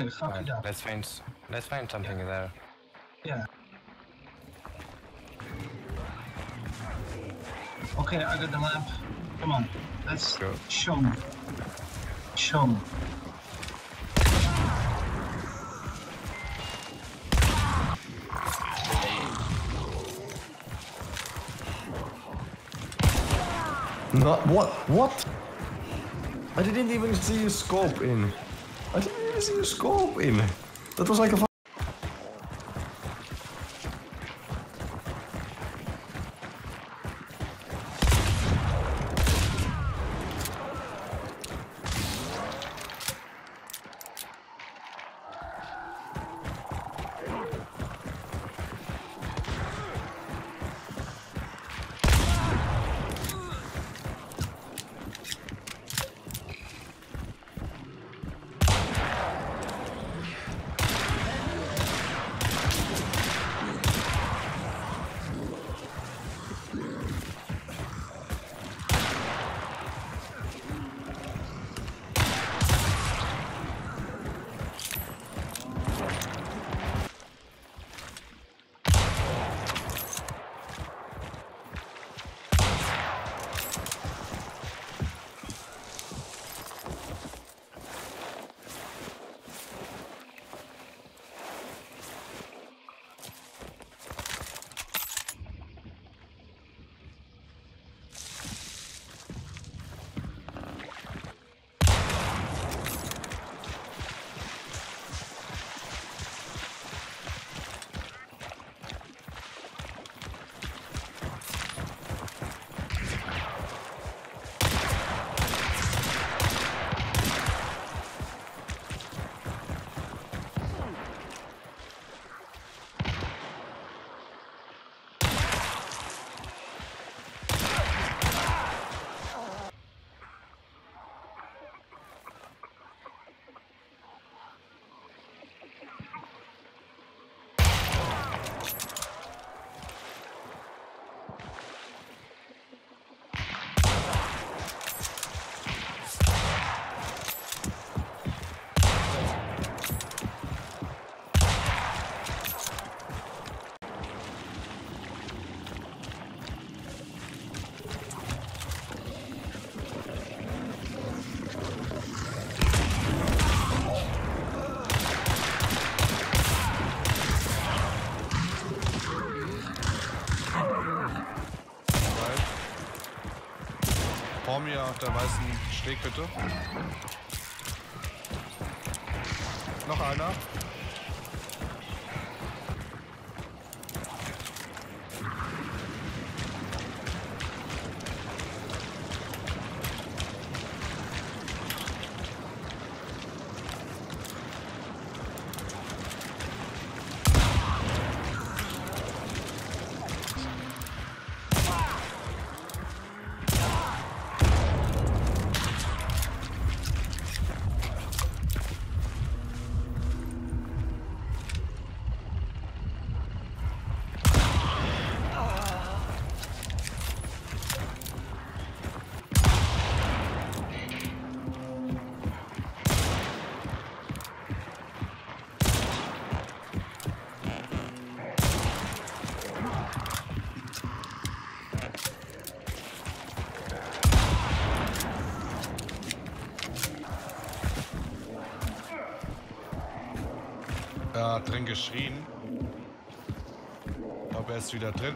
Okay, fuck Fine. it up. Let's find s- let's find something there. Yeah. Okay, I got the map. Come on, let's Go. show me. Show me. Not what? What? I didn't even see a scope in. I didn't even see a scope in. That was like a. Vor mir auf der weißen Steg bitte. Noch einer. Drin geschrien. Glaube, er ist wieder drin.